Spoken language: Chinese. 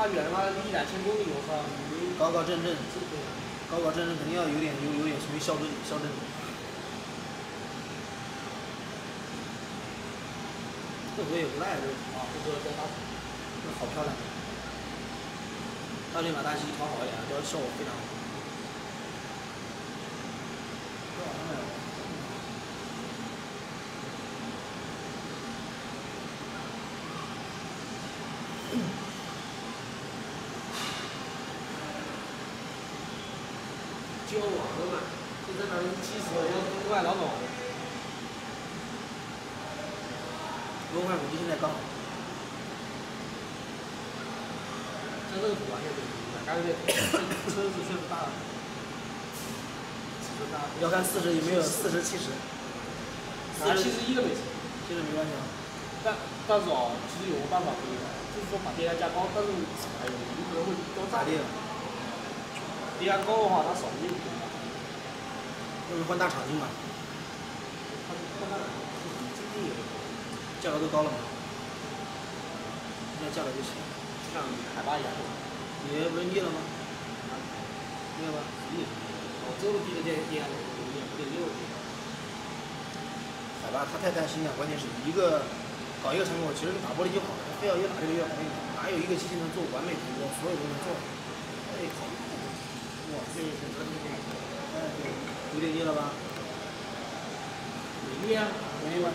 打远的话，一两千公里，我靠，高高正正，高高正正肯定要有点有有点什么效震效震。会不会也不赖这个啊，这个在大，这好漂亮。大力马大西调好一点，这效果非常好。交往的嘛，就在那几十要五万老总。五万五现在刚好。这个不完全对，感觉车子确实大了。要看四十有没有四十七十。四十七十一个没事，其实没关系啊。但但是哦，其实有个办法可以，就是说把电压加高，但是哎呦，有可能会高炸裂。电压高的话，它少一点。就是换大场景嘛。换换大也价格都高了嘛。现在价格就行，就像海拔一样。你不是腻了吗？腻了吗？腻。我，这么低的电电压，五点五点六。海拔他太担心了，关键是一个搞一个成果，其实你打玻璃就好了，非要越打这个越好，哪有一个机器能做完美成果，所有都能做？哎，好。哇，这个是真的。哎，对。有点腻了吧？没啊，没腻吧？